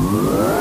Música